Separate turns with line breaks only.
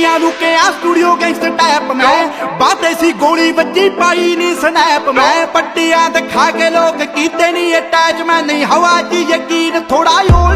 ਦੁਨੀਆ ਨੂੰ ਕਿਹਾ ਸਟੂਡੀਓ ਗੈਂਗਸਟਰ ਟੈਪ ਮੈਂ। ਬਾਤੇ ਸੀ ਗੋਲੀ ਵੱਜੀ ਪਾਈ ਨਹੀਂ ਸਨੈਪ ਮੈਂ। ਪੱਟੀਆਂ ਦਿਖਾ ਕੇ ਲੋਕ ਕੀਤੇ ਨਹੀਂ ਅਟੈਚ ਮੈਂ ਨਹੀਂ ਹਵਾ 'ਚ ਯਕੀਨ ਥੋੜਾ ਯੋ